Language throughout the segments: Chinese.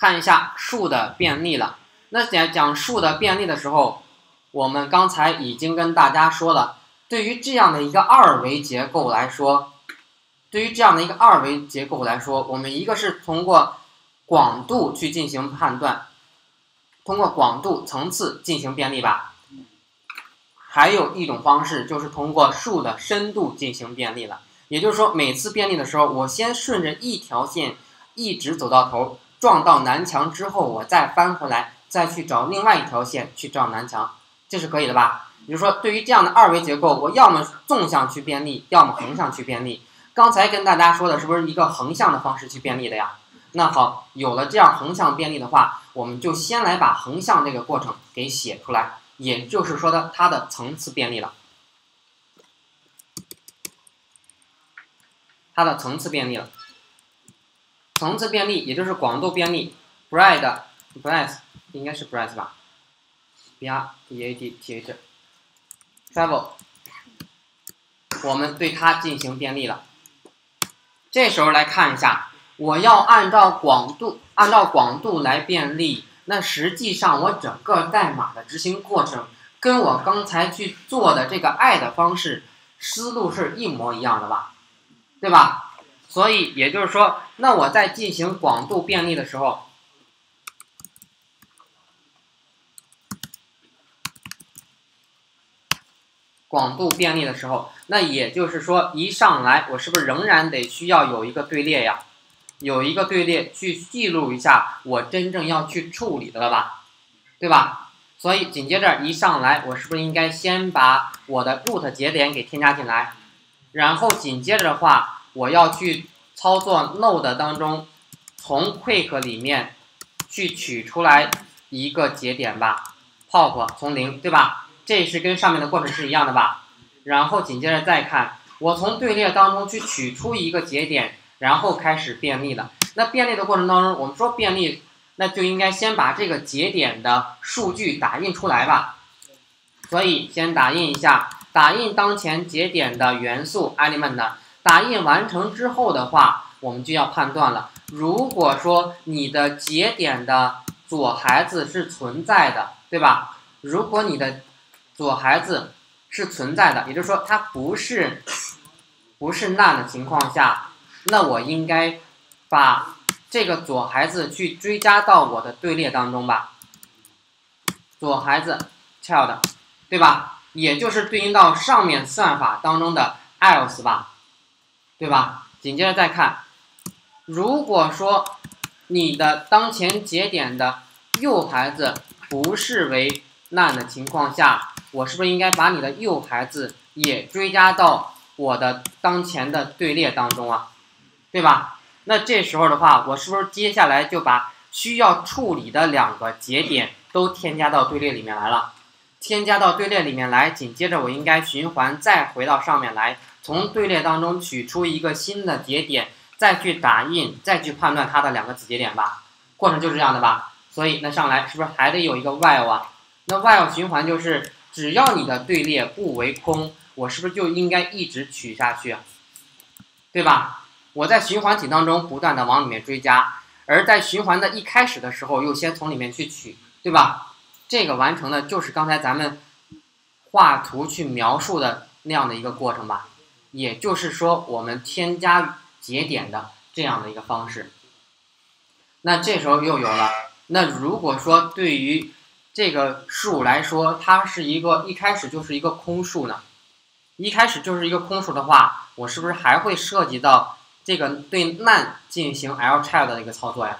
看一下数的便利了。那讲讲数的便利的时候，我们刚才已经跟大家说了，对于这样的一个二维结构来说，对于这样的一个二维结构来说，我们一个是通过广度去进行判断，通过广度层次进行便利吧。还有一种方式就是通过数的深度进行便利了。也就是说，每次便利的时候，我先顺着一条线一直走到头，撞到南墙之后，我再翻回来，再去找另外一条线去撞南墙，这是可以的吧？也就是说，对于这样的二维结构，我要么纵向去便利，要么横向去便利。刚才跟大家说的是不是一个横向的方式去便利的呀？那好，有了这样横向便利的话，我们就先来把横向这个过程给写出来，也就是说的它的层次便利了。它的层次便利了，层次便利也就是广度便利，bread，bread，应该是 bread 吧，b r d a d t h，travel，我们对它进行便利了。这时候来看一下，我要按照广度，按照广度来便利，那实际上我整个代码的执行过程，跟我刚才去做的这个爱的方式思路是一模一样的吧？对吧？所以也就是说，那我在进行广度便利的时候，广度便利的时候，那也就是说，一上来我是不是仍然得需要有一个队列呀？有一个队列去记录一下我真正要去处理的了吧？对吧？所以紧接着一上来，我是不是应该先把我的 root 节点给添加进来？然后紧接着的话，我要去操作 node 当中，从 quick 里面去取出来一个节点吧，pop 从零，对吧？这是跟上面的过程是一样的吧？然后紧接着再看，我从队列当中去取出一个节点，然后开始便利了。那便利的过程当中，我们说便利，那就应该先把这个节点的数据打印出来吧。所以先打印一下。打印当前节点的元素 element，打印完成之后的话，我们就要判断了。如果说你的节点的左孩子是存在的，对吧？如果你的左孩子是存在的，也就是说它不是不是 none 的情况下，那我应该把这个左孩子去追加到我的队列当中吧。左孩子 child，对吧？也就是对应到上面算法当中的 else 吧，对吧？紧接着再看，如果说你的当前节点的右孩子不是为 none 的情况下，我是不是应该把你的右孩子也追加到我的当前的队列当中啊？对吧？那这时候的话，我是不是接下来就把需要处理的两个节点都添加到队列里面来了？添加到队列里面来，紧接着我应该循环再回到上面来，从队列当中取出一个新的节点，再去打印，再去判断它的两个子节点吧。过程就是这样的吧？所以那上来是不是还得有一个 while 啊？那 while 循环就是只要你的队列不为空，我是不是就应该一直取下去？对吧？我在循环体当中不断的往里面追加，而在循环的一开始的时候又先从里面去取，对吧？这个完成的就是刚才咱们画图去描述的那样的一个过程吧，也就是说我们添加节点的这样的一个方式。那这时候又有了，那如果说对于这个数来说，它是一个一开始就是一个空数呢？一开始就是一个空数的话，我是不是还会涉及到这个对 none 进行 lchild 的一个操作呀？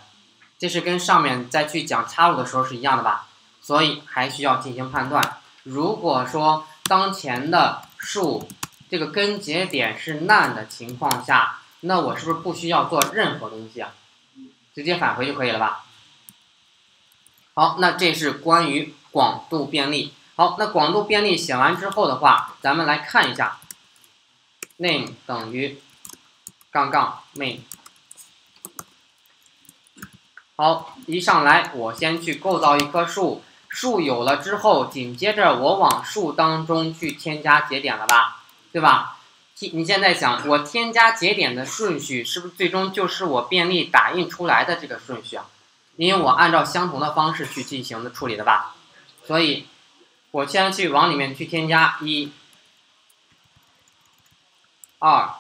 这是跟上面再去讲插入的时候是一样的吧？所以还需要进行判断。如果说当前的数这个根节点是难的情况下，那我是不是不需要做任何东西啊？直接返回就可以了吧？好，那这是关于广度便利。好，那广度便利写完之后的话，咱们来看一下，name 等于杠杠 main。好，一上来我先去构造一棵树。树有了之后，紧接着我往树当中去添加节点了吧，对吧？你现在想，我添加节点的顺序是不是最终就是我便利打印出来的这个顺序啊？因为我按照相同的方式去进行的处理的吧，所以，我先去往里面去添加一、二、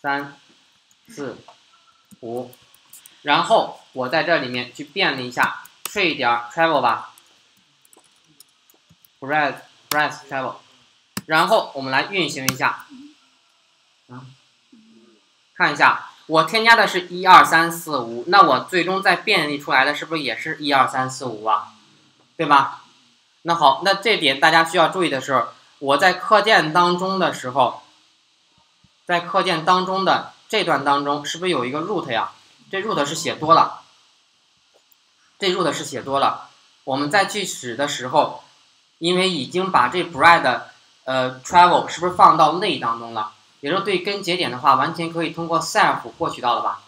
三、四、五，然后我在这里面去便利一下，睡一点 travel 吧，breath breath travel，然后我们来运行一下，啊。看一下，我添加的是一二三四五，那我最终再便利出来的是不是也是一二三四五啊？对吧？那好，那这点大家需要注意的是，我在课件当中的时候，在课件当中的这段当中，是不是有一个 root 呀？这 root 是写多了，这 root 是写多了。我们再去使的时候，因为已经把这 bread 呃 travel 是不是放到类当中了？也就是对根节点的话，完全可以通过 self 获取到了吧，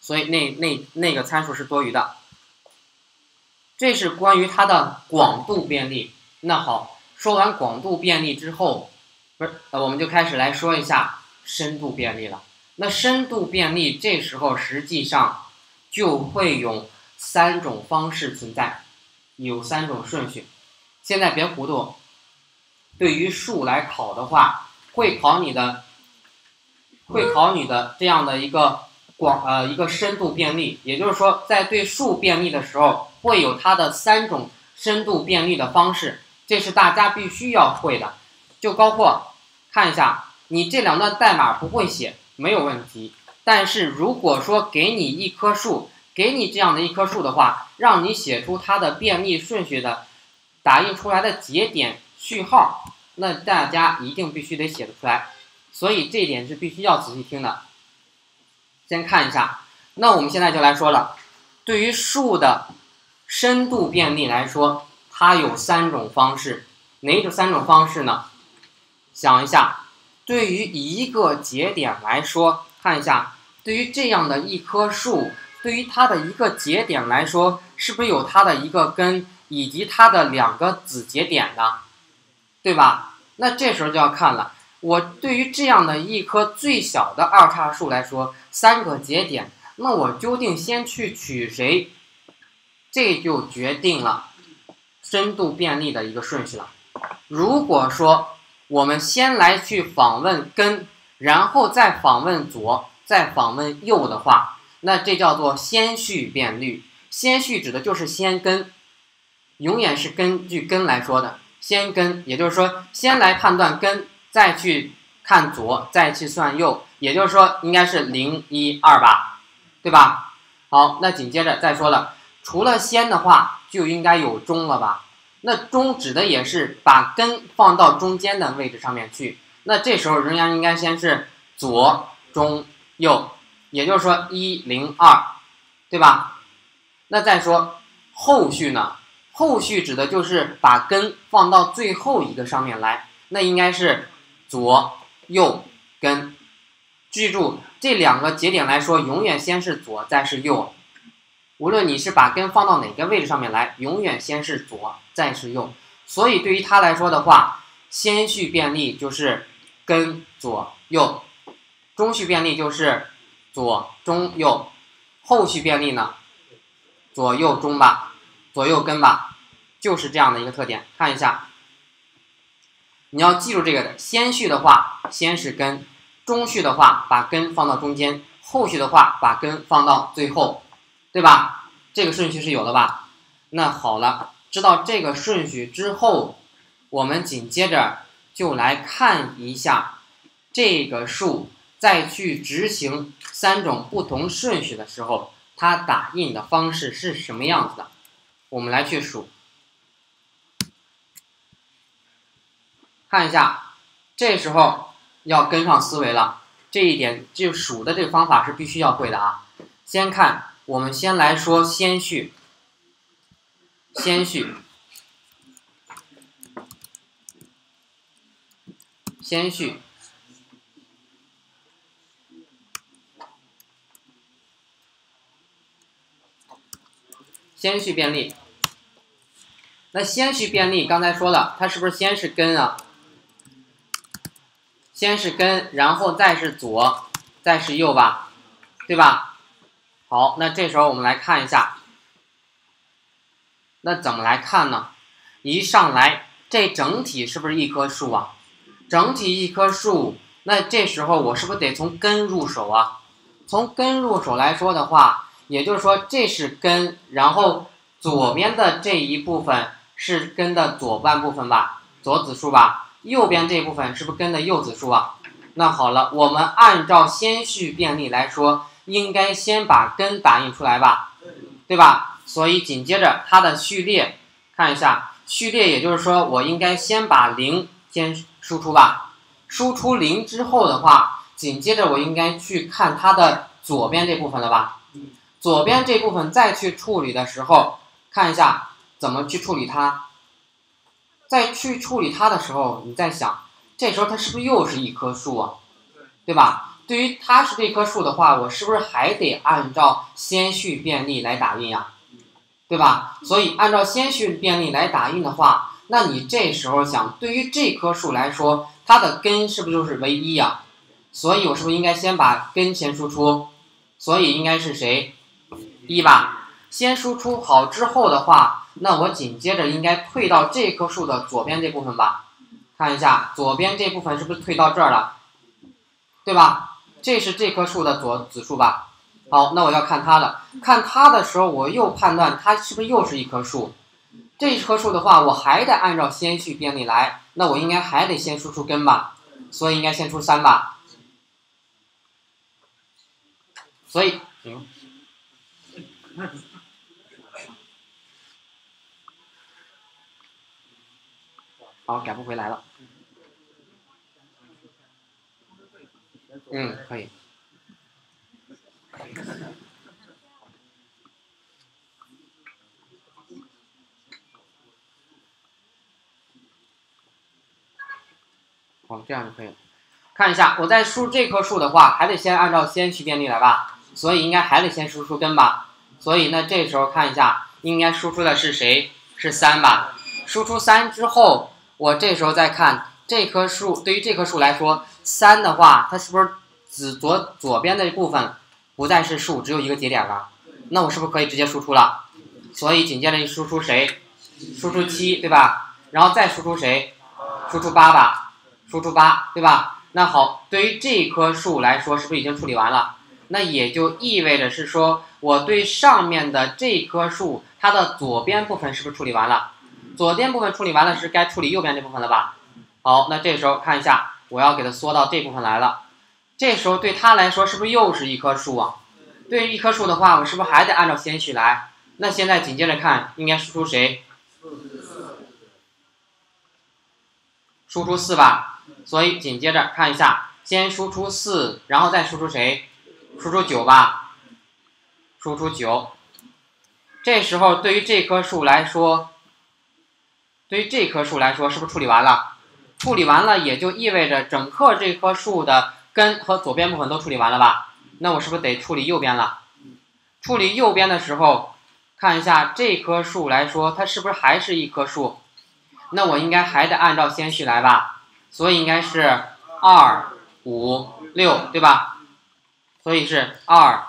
所以那那那个参数是多余的。这是关于它的广度便利。那好，说完广度便利之后，不是，我们就开始来说一下深度便利了。那深度便利这时候实际上就会有三种方式存在，有三种顺序。现在别糊涂，对于数来考的话，会考你的。会考你的这样的一个广呃一个深度便利，也就是说，在对数便利的时候，会有它的三种深度便利的方式，这是大家必须要会的。就包括看一下，你这两段代码不会写没有问题，但是如果说给你一棵树，给你这样的一棵树的话，让你写出它的便利顺序的打印出来的节点序号，那大家一定必须得写得出来。所以这一点是必须要仔细听的。先看一下，那我们现在就来说了，对于数的深度便利来说，它有三种方式。哪种三种方式呢？想一下，对于一个节点来说，看一下，对于这样的一棵树，对于它的一个节点来说，是不是有它的一个根以及它的两个子节点呢，对吧？那这时候就要看了。我对于这样的一棵最小的二叉树来说，三个节点，那我究竟先去取谁？这就决定了深度便利的一个顺序了。如果说我们先来去访问根，然后再访问左，再访问右的话，那这叫做先序便利。先序指的就是先根，永远是根据根来说的。先根，也就是说，先来判断根。再去看左，再去算右，也就是说应该是零一二吧，对吧？好，那紧接着再说了，除了先的话，就应该有中了吧？那中指的也是把根放到中间的位置上面去，那这时候仍然应该先是左中右，也就是说一零二，对吧？那再说后续呢？后续指的就是把根放到最后一个上面来，那应该是。左右根，记住这两个节点来说，永远先是左，再是右。无论你是把根放到哪个位置上面来，永远先是左，再是右。所以对于它来说的话，先序便利就是根左右，中序便利就是左中右，后续便利呢，左右中吧，左右根吧，就是这样的一个特点。看一下。你要记住这个的，先序的话先是根，中序的话把根放到中间，后续的话把根放到最后，对吧？这个顺序是有的吧？那好了，知道这个顺序之后，我们紧接着就来看一下这个数再去执行三种不同顺序的时候，它打印的方式是什么样子的？我们来去数。看一下，这时候要跟上思维了。这一点就数的这个方法是必须要会的啊。先看，我们先来说先序，先序，先序，先序便利。那先序便利，刚才说了，它是不是先是根啊？先是根，然后再是左，再是右吧，对吧？好，那这时候我们来看一下，那怎么来看呢？一上来这整体是不是一棵树啊？整体一棵树，那这时候我是不是得从根入手啊？从根入手来说的话，也就是说这是根，然后左边的这一部分是根的左半部分吧，左子数吧。右边这部分是不是根的右子数啊？那好了，我们按照先序便利来说，应该先把根打印出来吧，对吧？所以紧接着它的序列，看一下序列，也就是说我应该先把零先输出吧，输出零之后的话，紧接着我应该去看它的左边这部分了吧？左边这部分再去处理的时候，看一下怎么去处理它。再去处理它的时候，你再想，这时候它是不是又是一棵树啊？对吧？对于它是这棵树的话，我是不是还得按照先序便利来打印呀？对吧？所以按照先序便利来打印的话，那你这时候想，对于这棵树来说，它的根是不是就是唯一呀？所以我是不是应该先把根先输出？所以应该是谁？一吧？先输出好之后的话。那我紧接着应该退到这棵树的左边这部分吧，看一下左边这部分是不是退到这儿了，对吧？这是这棵树的左子树吧？好，那我要看它的，看它的时候，我又判断它是不是又是一棵树。这棵树的话，我还得按照先序便利来，那我应该还得先输出根吧，所以应该先出三吧。所以，行。好，改不回来了。嗯，可以。好，这样就可以了。看一下，我在输这棵树的话，还得先按照先驱便利来吧，所以应该还得先输出根吧。所以那这时候看一下，应该输出的是谁？是三吧？输出三之后。我这时候再看这棵树，对于这棵树来说，三的话，它是不是只左左边的部分不再是树，只有一个节点了？那我是不是可以直接输出了？所以紧接着输出谁？输出七，对吧？然后再输出谁？输出八吧，输出八，对吧？那好，对于这棵树来说，是不是已经处理完了？那也就意味着是说，我对上面的这棵树，它的左边部分是不是处理完了？左边部分处理完了，是该处理右边这部分了吧？好，那这时候看一下，我要给它缩到这部分来了。这时候对它来说，是不是又是一棵树啊？对于一棵树的话，我是不是还得按照先序来？那现在紧接着看，应该输出谁？输出四吧。所以紧接着看一下，先输出四，然后再输出谁？输出九吧。输出九。这时候对于这棵树来说。对于这棵树来说，是不是处理完了？处理完了，也就意味着整棵这棵树的根和左边部分都处理完了吧？那我是不是得处理右边了？处理右边的时候，看一下这棵树来说，它是不是还是一棵树？那我应该还得按照先序来吧？所以应该是二五六，对吧？所以是二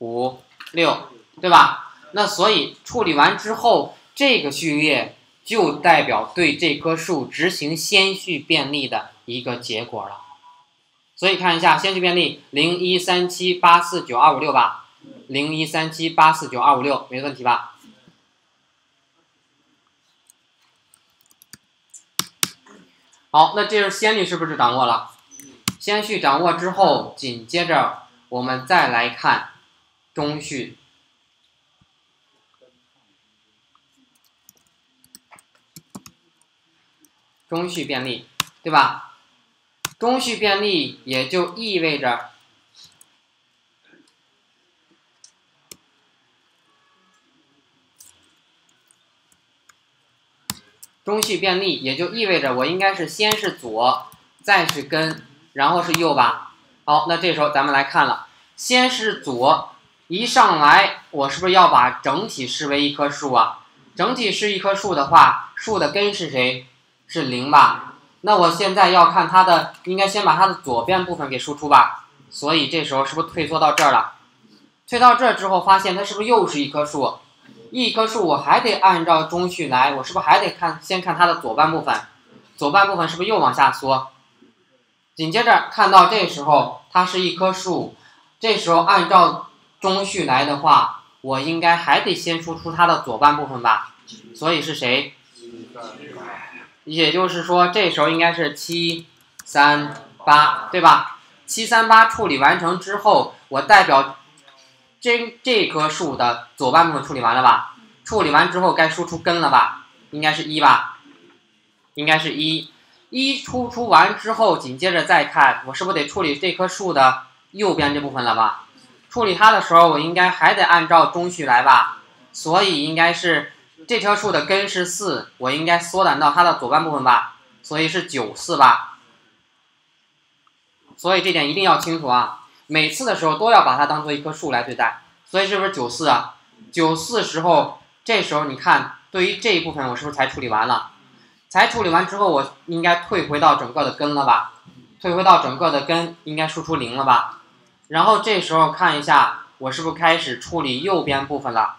五六，对吧？那所以处理完之后，这个序列。就代表对这棵树执行先序便利的一个结果了，所以看一下先序便利零一三七八四九二五六吧，零一三七八四九二五六没问题吧？好，那这是先例是不是掌握了？先序掌握之后，紧接着我们再来看中序。中序便利，对吧？中序便利也就意味着，中序便利也就意味着我应该是先是左，再是根，然后是右吧？好，那这时候咱们来看了，先是左，一上来我是不是要把整体视为一棵树啊？整体是一棵树的话，树的根是谁？是零吧？那我现在要看它的，应该先把它的左边部分给输出吧。所以这时候是不是退缩到这儿了？退到这儿之后，发现它是不是又是一棵树？一棵树我还得按照中序来，我是不是还得看先看它的左半部分？左半部分是不是又往下缩？紧接着看到这时候它是一棵树，这时候按照中序来的话，我应该还得先输出它的左半部分吧？所以是谁？也就是说，这时候应该是七三八，对吧？七三八处理完成之后，我代表这这棵树的左半部分处理完了吧？处理完之后该输出根了吧？应该是一吧？应该是一。一输出完之后，紧接着再看，我是不是得处理这棵树的右边这部分了吧？处理它的时候，我应该还得按照中序来吧？所以应该是。这棵树的根是四，我应该缩短到它的左半部分吧，所以是九四吧。所以这点一定要清楚啊，每次的时候都要把它当做一棵树来对待。所以是不是九四啊？九四时候，这时候你看，对于这一部分我是不是才处理完了？才处理完之后，我应该退回到整个的根了吧？退回到整个的根，应该输出零了吧？然后这时候看一下，我是不是开始处理右边部分了？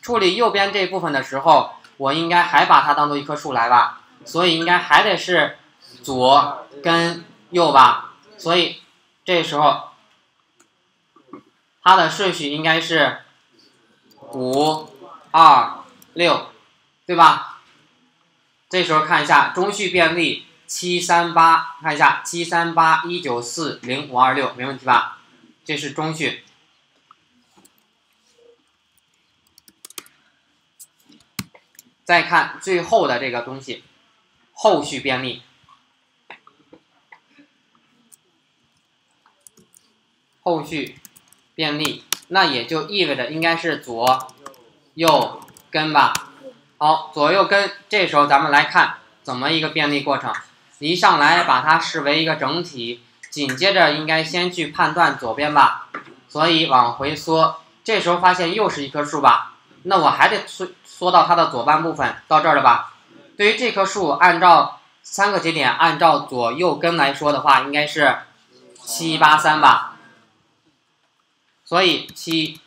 处理右边这部分的时候，我应该还把它当做一棵树来吧，所以应该还得是左跟右吧，所以这时候它的顺序应该是五二六，对吧？这时候看一下中序便利七三八，看一下七三八一九四零五二六，没问题吧？这是中序。再看最后的这个东西，后续便利，后续便利，那也就意味着应该是左右根吧。好，左右根，这时候咱们来看怎么一个便利过程。一上来把它视为一个整体，紧接着应该先去判断左边吧，所以往回缩，这时候发现又是一棵树吧，那我还得缩。缩到它的左半部分，到这儿了吧？对于这棵树，按照三个节点，按照左右根来说的话，应该是七八三吧。所以七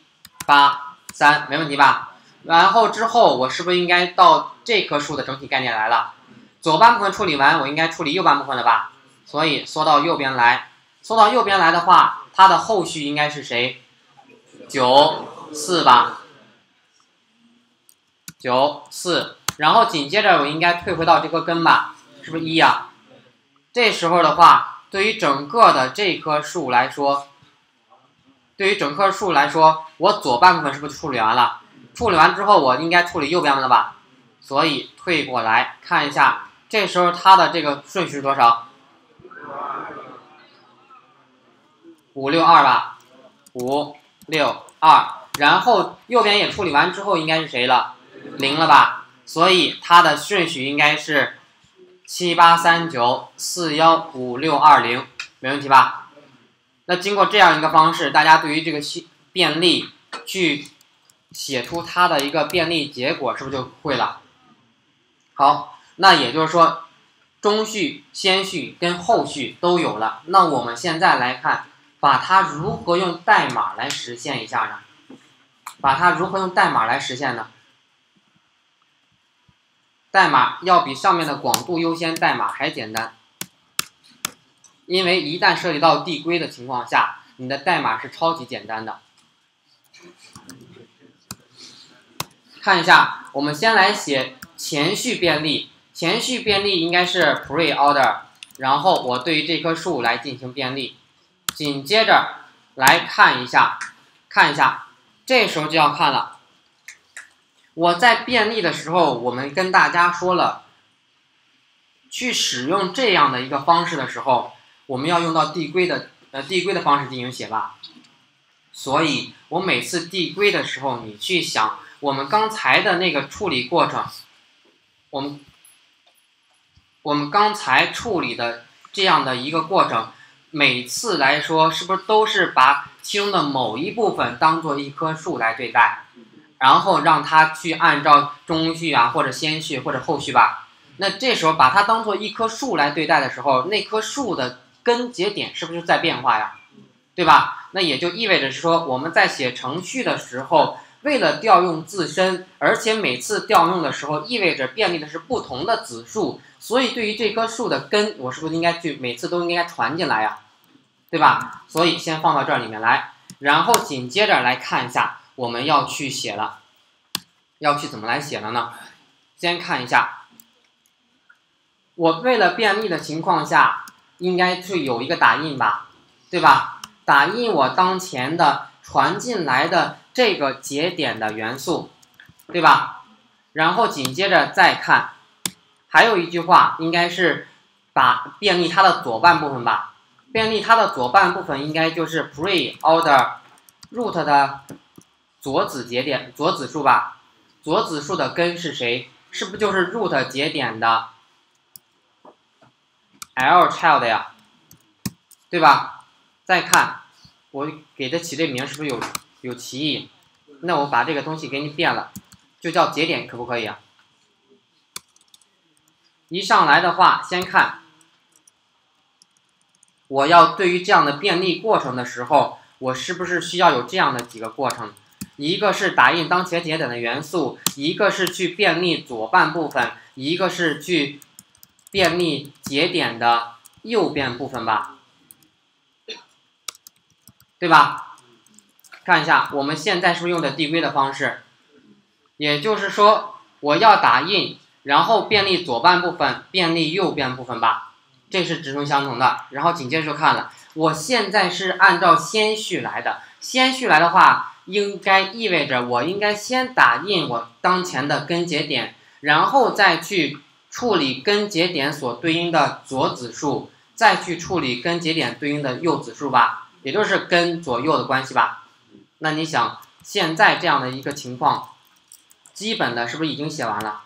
八三没问题吧？然后之后我是不是应该到这棵树的整体概念来了？左半部分处理完，我应该处理右半部分了吧？所以缩到右边来，缩到右边来的话，它的后续应该是谁？九四吧。九四，然后紧接着我应该退回到这棵根吧，是不是一呀？这时候的话，对于整个的这棵树来说，对于整棵树来说，我左半部分是不是就处理完了？处理完之后，我应该处理右边了吧？所以退过来看一下，这时候它的这个顺序是多少？五六二吧，五六二，然后右边也处理完之后，应该是谁了？零了吧，所以它的顺序应该是七八三九四幺五六二零，没问题吧？那经过这样一个方式，大家对于这个便利去写出它的一个便利结果，是不是就会了？好，那也就是说，中序、先序跟后序都有了。那我们现在来看，把它如何用代码来实现一下呢？把它如何用代码来实现呢？代码要比上面的广度优先代码还简单，因为一旦涉及到递归的情况下，你的代码是超级简单的。看一下，我们先来写前序便利，前序便利应该是 pre-order，然后我对于这棵树来进行便利，紧接着来看一下，看一下，这时候就要看了。我在便利的时候，我们跟大家说了，去使用这样的一个方式的时候，我们要用到递归的呃递归的方式进行写吧。所以我每次递归的时候，你去想我们刚才的那个处理过程，我们我们刚才处理的这样的一个过程，每次来说是不是都是把其中的某一部分当做一棵树来对待？然后让它去按照中序啊，或者先序或者后序吧。那这时候把它当做一棵树来对待的时候，那棵树的根节点是不是在变化呀？对吧？那也就意味着是说我们在写程序的时候，为了调用自身，而且每次调用的时候意味着便利的是不同的子数，所以对于这棵树的根，我是不是应该去每次都应该传进来呀？对吧？所以先放到这里面来，然后紧接着来看一下我们要去写了，要去怎么来写了呢？先看一下，我为了便利的情况下，应该是有一个打印吧，对吧？打印我当前的传进来的这个节点的元素，对吧？然后紧接着再看，还有一句话应该是把便利它的左半部分吧。便利它的左半部分应该就是 pre-order root 的左子节点左子数吧？左子数的根是谁？是不就是 root 节点的 l child 呀？对吧？再看我给的起这名是不是有有歧义？那我把这个东西给你变了，就叫节点，可不可以啊？一上来的话，先看。我要对于这样的便利过程的时候，我是不是需要有这样的几个过程？一个是打印当前节点的元素，一个是去便利左半部分，一个是去便利节点的右边部分吧，对吧？看一下我们现在是不是用的递归的方式？也就是说，我要打印，然后便利左半部分，便利右边部分吧。这是指数相同的，然后紧接着就看了，我现在是按照先序来的，先序来的话，应该意味着我应该先打印我当前的根节点，然后再去处理根节点所对应的左子数，再去处理根节点对应的右子数吧，也就是根左右的关系吧。那你想，现在这样的一个情况，基本的是不是已经写完了，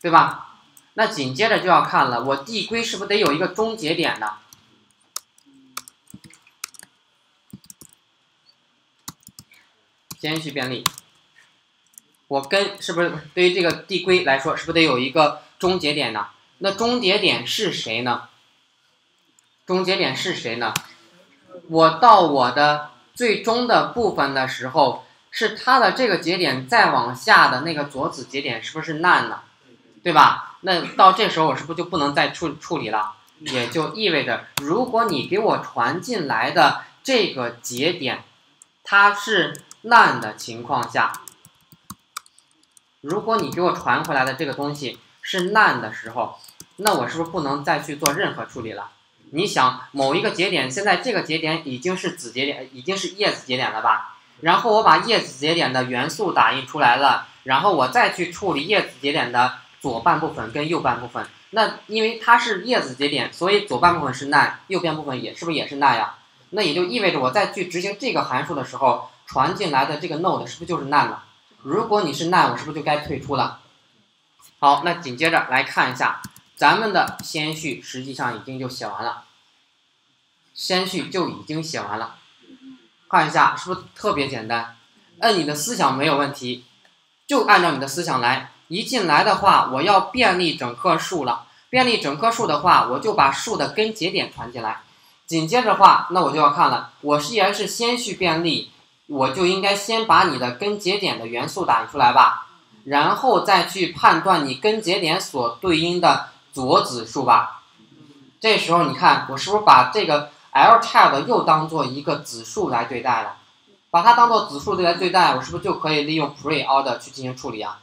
对吧？那紧接着就要看了，我递归是不是得有一个终结点呢？先去便利，我根是不是对于这个递归来说，是不是得有一个终结点呢？那终结点是谁呢？终结点是谁呢？我到我的最终的部分的时候，是它的这个节点再往下的那个左子节点，是不是烂了？对吧？那到这时候我是不是就不能再处处理了？也就意味着，如果你给我传进来的这个节点，它是烂的情况下，如果你给我传回来的这个东西是烂的时候，那我是不是不能再去做任何处理了？你想，某一个节点，现在这个节点已经是子节点，已经是叶子节点了吧？然后我把叶子节点的元素打印出来了，然后我再去处理叶子节点的。左半部分跟右半部分，那因为它是叶子节点，所以左半部分是 none，右边部分也是不是也是 none 呀？那也就意味着我在去执行这个函数的时候，传进来的这个 node 是不是就是 none 了？如果你是 none，我是不是就该退出了？好，那紧接着来看一下，咱们的先序实际上已经就写完了，先序就已经写完了，看一下是不是特别简单？按你的思想没有问题，就按照你的思想来。一进来的话，我要便利整棵树了。便利整棵树的话，我就把树的根节点传进来。紧接着话，那我就要看了。我既然是先序便利，我就应该先把你的根节点的元素打出来吧，然后再去判断你根节点所对应的左子树吧。这时候你看，我是不是把这个 l child 又当做一个子数来对待了？把它当做子数来对待，我是不是就可以利用 pre-order 去进行处理啊？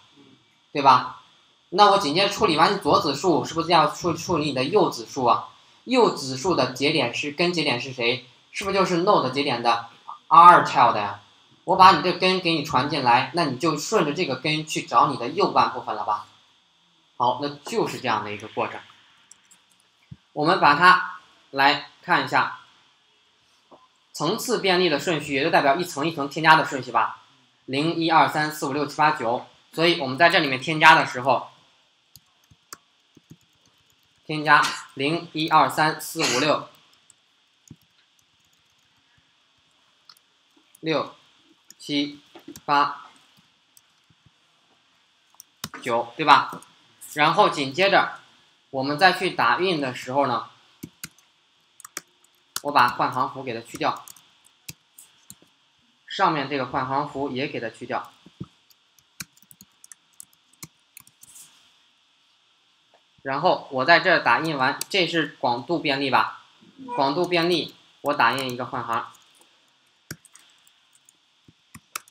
对吧？那我紧接着处理完你左子数，是不是要处处理你的右子数啊？右子数的节点是根节点是谁？是不是就是 node 节点的 r child 呀？我把你这根给你传进来，那你就顺着这个根去找你的右半部分了吧？好，那就是这样的一个过程。我们把它来看一下，层次便利的顺序，也就代表一层一层添加的顺序吧。零一二三四五六七八九。所以我们在这里面添加的时候，添加零一二三四五六六七八九，对吧？然后紧接着我们再去打印的时候呢，我把换行符给它去掉，上面这个换行符也给它去掉，然后我在这打印完，这是广度便利吧？广度便利，我打印一个换行，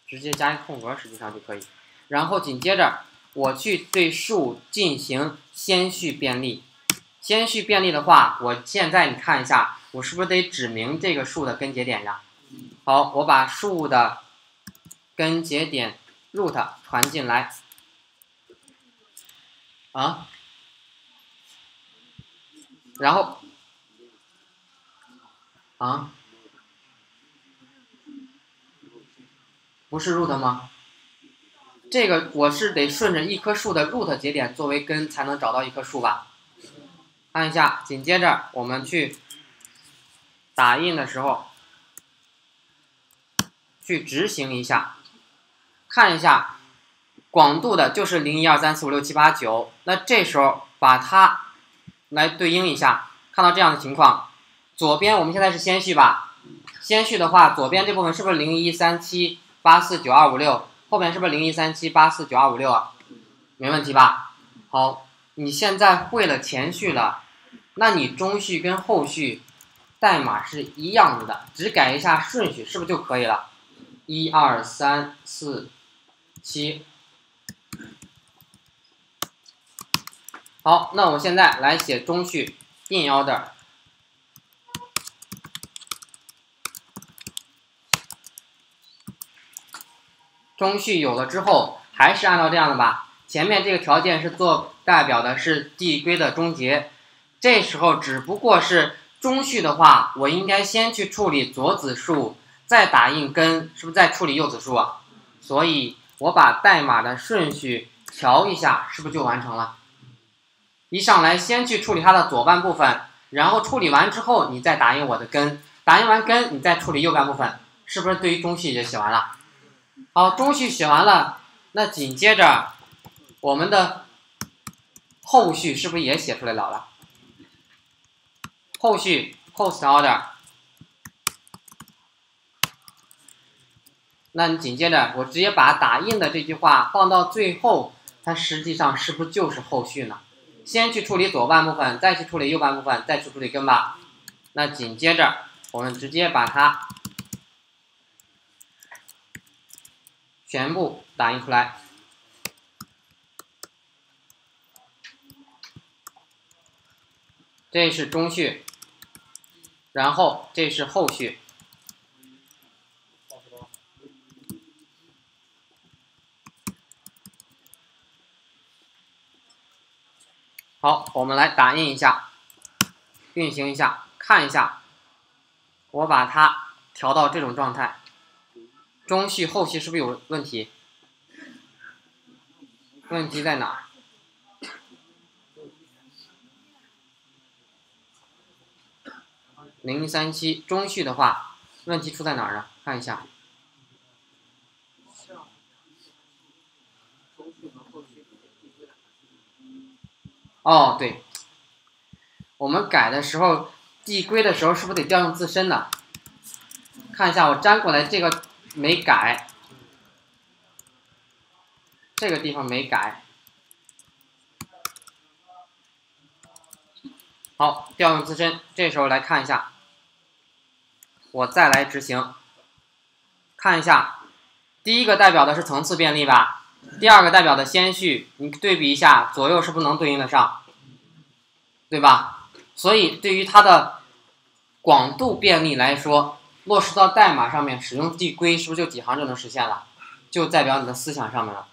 直接加一空格，实际上就可以。然后紧接着我去对数进行先序便利，先序便利的话，我现在你看一下，我是不是得指明这个数的根节点呀？好，我把数的根节点 root 传进来，啊，然后。啊，不是 root 吗？这个我是得顺着一棵树的 root 节点作为根才能找到一棵树吧？看一下，紧接着我们去打印的时候，去执行一下，看一下广度的就是零一二三四五六七八九，那这时候把它来对应一下，看到这样的情况。左边我们现在是先序吧，先序的话，左边这部分是不是零一三七八四九二五六？后面是不是零一三七八四九二五六啊？没问题吧？好，你现在会了前序了，那你中序跟后序代码是一样的，只改一下顺序，是不是就可以了？一二三四七。好，那我现在来写中序 in order。中序有了之后，还是按照这样的吧。前面这个条件是做代表的是递归的终结，这时候只不过是中序的话，我应该先去处理左子树，再打印根，是不是再处理右子树啊？所以我把代码的顺序调一下，是不是就完成了？一上来先去处理它的左半部分，然后处理完之后，你再打印我的根，打印完根，你再处理右半部分，是不是对于中序就写完了？好，中序写完了，那紧接着我们的后续是不是也写出来了了？后续 post order，那你紧接着我直接把打印的这句话放到最后，它实际上是不是就是后续呢？先去处理左半部分，再去处理右半部分，再去处理根吧。那紧接着我们直接把它。全部打印出来，这是中序，然后这是后序。好，我们来打印一下，运行一下，看一下，我把它调到这种状态。中序后序是不是有问题？问题在哪？零三七中序的话，问题出在哪儿呢？看一下。哦，对，我们改的时候递归的时候是不是得调用自身的？看一下，我粘过来这个。没改，这个地方没改。好，调用自身，这时候来看一下，我再来执行，看一下，第一个代表的是层次便利吧？第二个代表的先序，你对比一下，左右是不是能对应得上？对吧？所以对于它的广度便利来说。落实到代码上面，使用递归是不是就几行就能实现了？就代表你的思想上面了。